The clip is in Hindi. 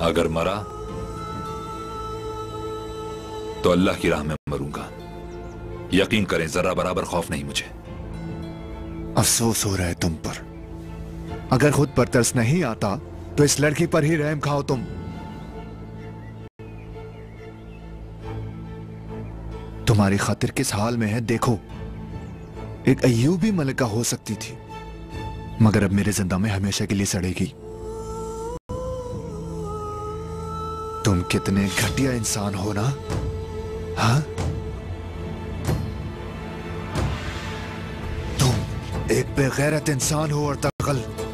अगर मरा तो अल्लाह की राह में मरूँगा। यकीन करें, जरा बराबर खौफ नहीं मुझे। अफसोस हो रहा है तुम पर। अगर खुद पर तरस नहीं आता तो इस लड़की पर ही रहम खाओ तुम। तुम्हारी खातिर किस हाल में है, देखो। एक अयूबी मलिका हो सकती थी, मगर अब मेरे ज़िंदा में हमेशा के लिए सड़ेगी। तुम कितने घटिया इंसान हो ना? हाँ? तुम एक बेगैरत इंसान हो और दखल